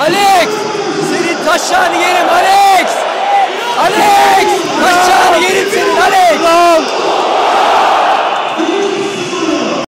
Alex! Senin taşlarını yerim Alex!